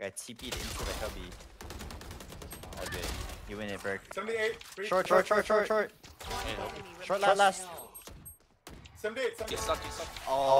Got TP'd into the cubby. All oh, good. You win it, Burke. 78. breach. Short, short, short, short, short. Hey. Short last, last. 78. 78. You suck, you suck. Oh,